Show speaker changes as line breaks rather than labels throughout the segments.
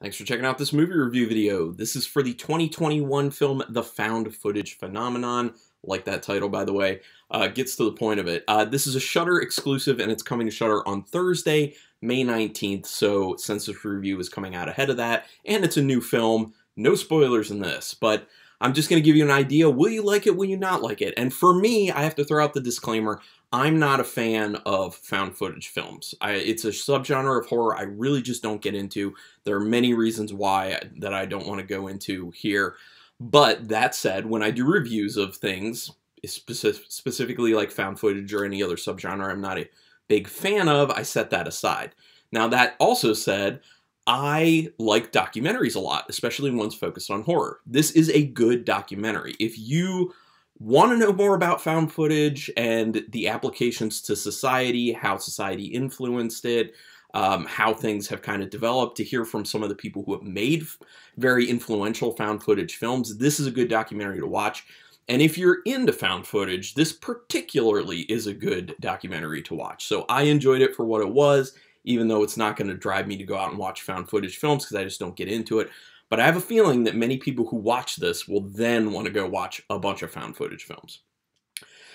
Thanks for checking out this movie review video. This is for the 2021 film The Found Footage Phenomenon. Like that title, by the way. Uh, gets to the point of it. Uh, this is a Shudder exclusive, and it's coming to Shudder on Thursday, May 19th, so this review is coming out ahead of that, and it's a new film, no spoilers in this, but I'm just going to give you an idea. Will you like it? Will you not like it? And for me, I have to throw out the disclaimer. I'm not a fan of found footage films. I, it's a subgenre of horror I really just don't get into. There are many reasons why that I don't want to go into here. But that said, when I do reviews of things, specific, specifically like found footage or any other subgenre I'm not a big fan of, I set that aside. Now, that also said, I like documentaries a lot, especially ones focused on horror. This is a good documentary. If you want to know more about found footage and the applications to society, how society influenced it, um, how things have kind of developed, to hear from some of the people who have made very influential found footage films, this is a good documentary to watch. And if you're into found footage, this particularly is a good documentary to watch. So I enjoyed it for what it was, even though it's not going to drive me to go out and watch found footage films because I just don't get into it. But I have a feeling that many people who watch this will then want to go watch a bunch of found footage films.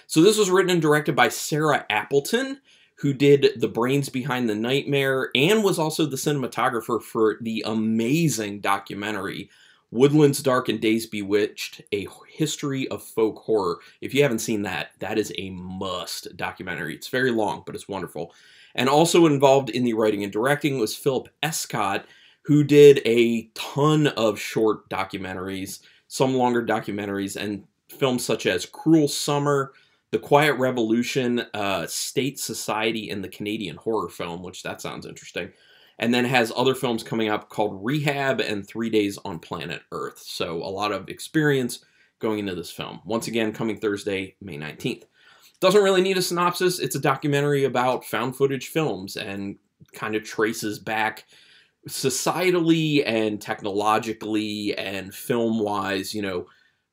So this was written and directed by Sarah Appleton, who did The Brains Behind the Nightmare and was also the cinematographer for the amazing documentary Woodlands Dark and Days Bewitched, A History of Folk Horror. If you haven't seen that, that is a must documentary. It's very long, but it's wonderful. And also involved in the writing and directing was Phillip Escott, who did a ton of short documentaries, some longer documentaries, and films such as Cruel Summer, The Quiet Revolution, uh, State Society, and the Canadian horror film, which that sounds interesting. And then has other films coming up called Rehab and Three Days on Planet Earth. So a lot of experience going into this film. Once again, coming Thursday, May 19th. Doesn't really need a synopsis. It's a documentary about found footage films and kind of traces back societally and technologically and film wise, you know,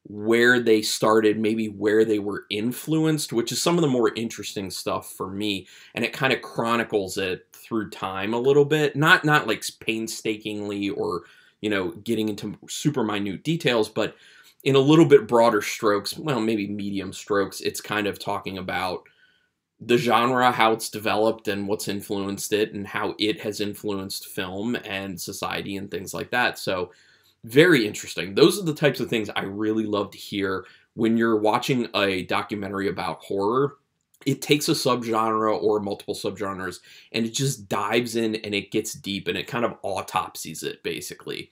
where they started, maybe where they were influenced, which is some of the more interesting stuff for me. And it kind of chronicles it through time a little bit, not not like painstakingly or you know getting into super minute details, but in a little bit broader strokes, well, maybe medium strokes. It's kind of talking about the genre, how it's developed and what's influenced it, and how it has influenced film and society and things like that. So, very interesting. Those are the types of things I really love to hear when you're watching a documentary about horror. It takes a subgenre or multiple subgenres and it just dives in and it gets deep and it kind of autopsies it basically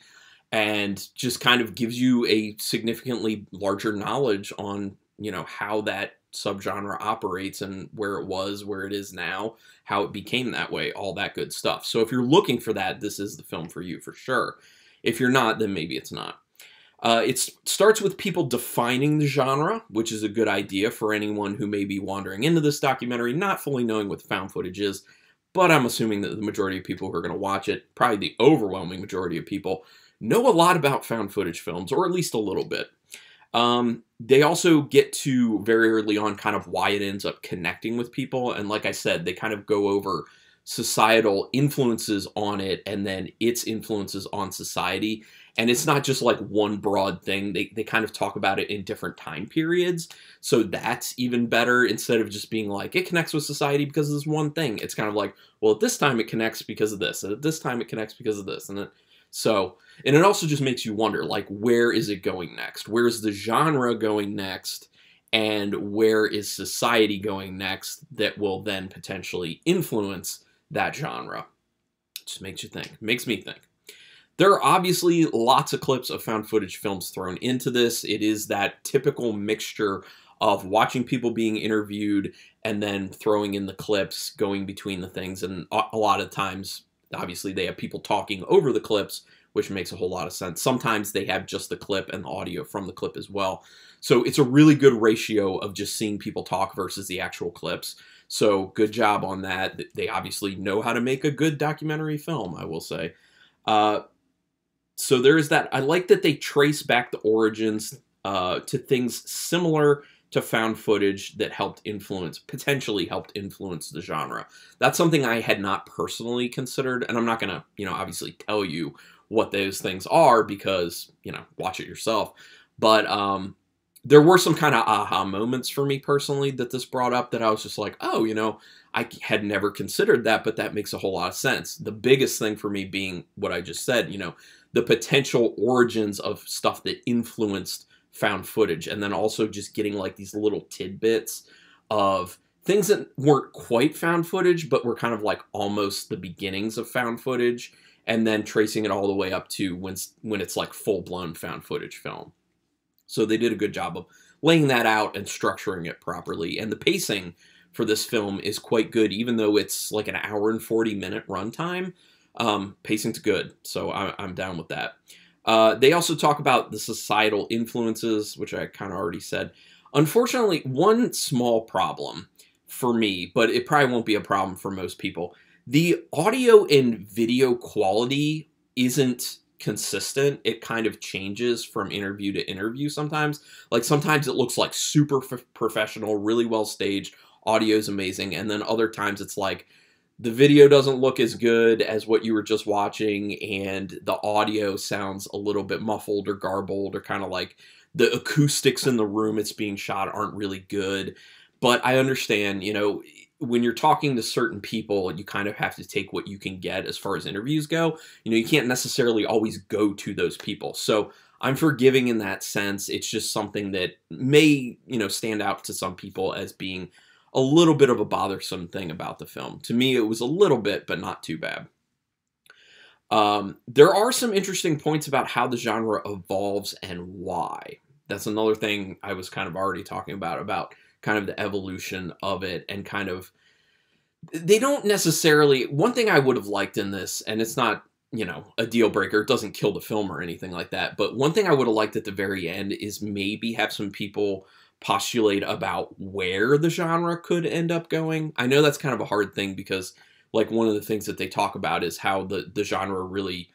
and just kind of gives you a significantly larger knowledge on, you know, how that subgenre operates and where it was, where it is now, how it became that way, all that good stuff. So if you're looking for that, this is the film for you for sure. If you're not, then maybe it's not. Uh, it starts with people defining the genre, which is a good idea for anyone who may be wandering into this documentary, not fully knowing what found footage is. But I'm assuming that the majority of people who are going to watch it, probably the overwhelming majority of people, know a lot about found footage films, or at least a little bit. Um, they also get to very early on kind of why it ends up connecting with people. And like I said, they kind of go over societal influences on it and then its influences on society. And it's not just like one broad thing. They, they kind of talk about it in different time periods. So that's even better instead of just being like, it connects with society because of this one thing. It's kind of like, well, at this time it connects because of this. And at this time it connects because of this. And then so, and it also just makes you wonder, like, where is it going next? Where's the genre going next? And where is society going next that will then potentially influence that genre? It just makes you think. Makes me think. There are obviously lots of clips of found footage films thrown into this. It is that typical mixture of watching people being interviewed and then throwing in the clips, going between the things. And a lot of times, obviously they have people talking over the clips, which makes a whole lot of sense. Sometimes they have just the clip and the audio from the clip as well. So it's a really good ratio of just seeing people talk versus the actual clips. So good job on that. They obviously know how to make a good documentary film, I will say. Uh, so there is that. I like that they trace back the origins uh, to things similar to found footage that helped influence, potentially helped influence the genre. That's something I had not personally considered, and I'm not going to, you know, obviously tell you what those things are because, you know, watch it yourself. But um, there were some kind of aha moments for me personally that this brought up that I was just like, oh, you know, I had never considered that, but that makes a whole lot of sense. The biggest thing for me being what I just said, you know, the potential origins of stuff that influenced found footage, and then also just getting like these little tidbits of things that weren't quite found footage, but were kind of like almost the beginnings of found footage, and then tracing it all the way up to when when it's like full blown found footage film. So they did a good job of laying that out and structuring it properly, and the pacing for this film is quite good, even though it's like an hour and 40 minute runtime. Um, pacing's good, so I, I'm down with that. Uh, they also talk about the societal influences, which I kind of already said. Unfortunately, one small problem for me, but it probably won't be a problem for most people. The audio and video quality isn't consistent. It kind of changes from interview to interview sometimes. Like sometimes it looks like super professional, really well staged, audio is amazing, and then other times it's like the video doesn't look as good as what you were just watching and the audio sounds a little bit muffled or garbled or kind of like the acoustics in the room it's being shot aren't really good. But i understand you know when you're talking to certain people you kind of have to take what you can get as far as interviews go. You know you can't necessarily always go to those people. So i'm forgiving in that sense. It's just something that may you know stand out to some people as being a little bit of a bothersome thing about the film. To me, it was a little bit, but not too bad. Um, there are some interesting points about how the genre evolves and why. That's another thing I was kind of already talking about, about kind of the evolution of it and kind of. They don't necessarily. One thing I would have liked in this, and it's not, you know, a deal breaker, it doesn't kill the film or anything like that, but one thing I would have liked at the very end is maybe have some people postulate about where the genre could end up going. I know that's kind of a hard thing because like one of the things that they talk about is how the the genre really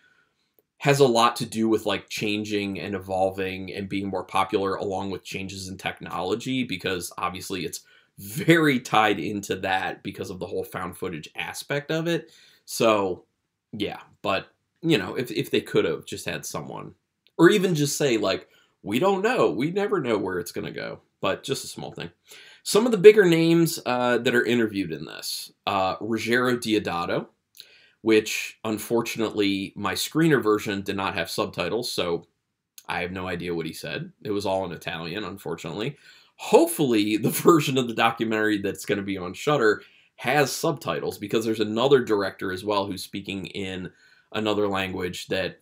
has a lot to do with like changing and evolving and being more popular along with changes in technology because obviously it's very tied into that because of the whole found footage aspect of it. So, yeah, but you know, if if they could have just had someone or even just say like we don't know. We never know where it's going to go but just a small thing. Some of the bigger names uh, that are interviewed in this uh, Ruggero Deodato, which unfortunately my screener version did not have subtitles, so I have no idea what he said. It was all in Italian, unfortunately. Hopefully, the version of the documentary that's going to be on Shudder has subtitles because there's another director as well who's speaking in another language that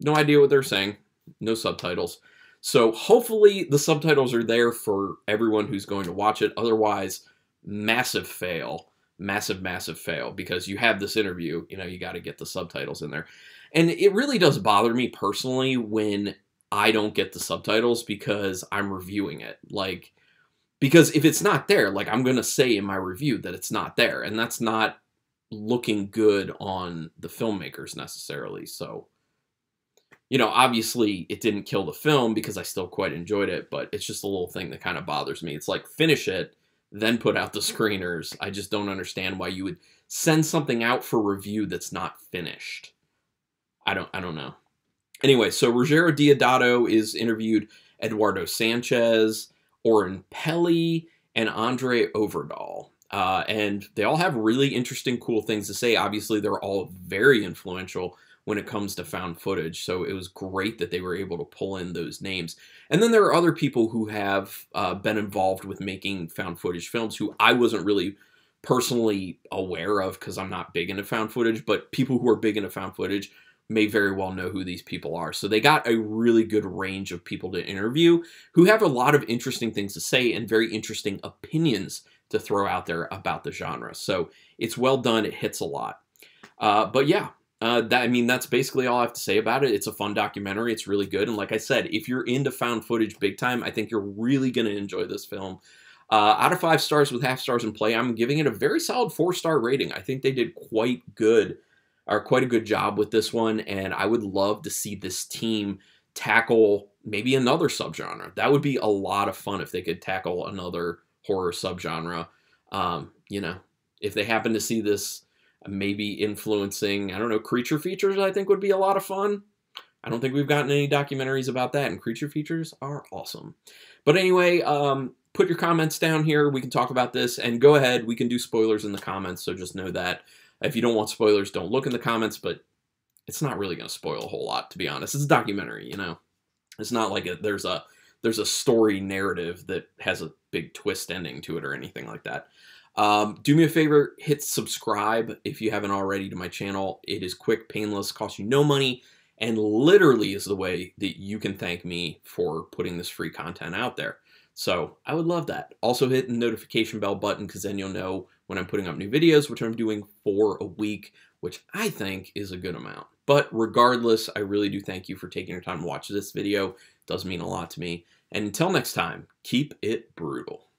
no idea what they're saying, no subtitles. So hopefully the subtitles are there for everyone who's going to watch it. Otherwise, massive fail. Massive, massive fail because you have this interview, you know, you got to get the subtitles in there. And it really does bother me personally when I don't get the subtitles because I'm reviewing it. Like, because if it's not there, like I'm going to say in my review that it's not there. And that's not looking good on the filmmakers necessarily. So, you know, obviously it didn't kill the film because I still quite enjoyed it, but it's just a little thing that kind of bothers me. It's like finish it, then put out the screeners. I just don't understand why you would send something out for review that's not finished. I don't I don't know. Anyway, so Ruggero Deodato is interviewed Eduardo Sanchez, Oren Peli, and Andre Øvredal. Uh, and they all have really interesting, cool things to say. Obviously, they're all very influential when it comes to found footage. So it was great that they were able to pull in those names. And then there are other people who have uh, been involved with making found footage films who I wasn't really personally aware of because I'm not big into found footage, but people who are big into found footage may very well know who these people are. So they got a really good range of people to interview who have a lot of interesting things to say and very interesting opinions to throw out there about the genre. So it's well done. It hits a lot. Uh, but yeah, uh, that I mean, that's basically all I have to say about it. It's a fun documentary. It's really good, and like I said, if you're into found footage big time, I think you're really going to enjoy this film. Uh, out of five stars with half stars in play, I'm giving it a very solid four star rating. I think they did quite good, or quite a good job with this one, and I would love to see this team tackle maybe another subgenre. That would be a lot of fun if they could tackle another horror subgenre. Um, you know, if they happen to see this maybe influencing, I don't know, creature features, I think would be a lot of fun. I don't think we've gotten any documentaries about that, and creature features are awesome. But anyway, um, put your comments down here. We can talk about this, and go ahead. We can do spoilers in the comments, so just know that. If you don't want spoilers, don't look in the comments, but it's not really going to spoil a whole lot, to be honest. It's a documentary, you know? It's not like a, there's a there's a story narrative that has a big twist ending to it or anything like that. Um, do me a favor, hit subscribe if you haven't already to my channel. It is quick, painless, costs you no money, and literally is the way that you can thank me for putting this free content out there. So I would love that. Also hit the notification bell button because then you'll know when I'm putting up new videos, which I'm doing four a week, which I think is a good amount. But regardless, I really do thank you for taking your time to watch this video. It does mean a lot to me. And until next time, keep it brutal.